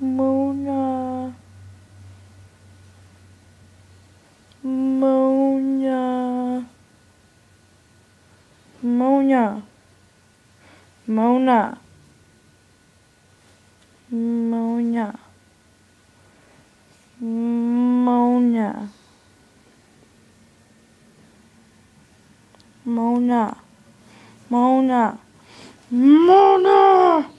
Mona. Mona. Mona. Mona. Mona. Mona. Mona. Mona. Mona.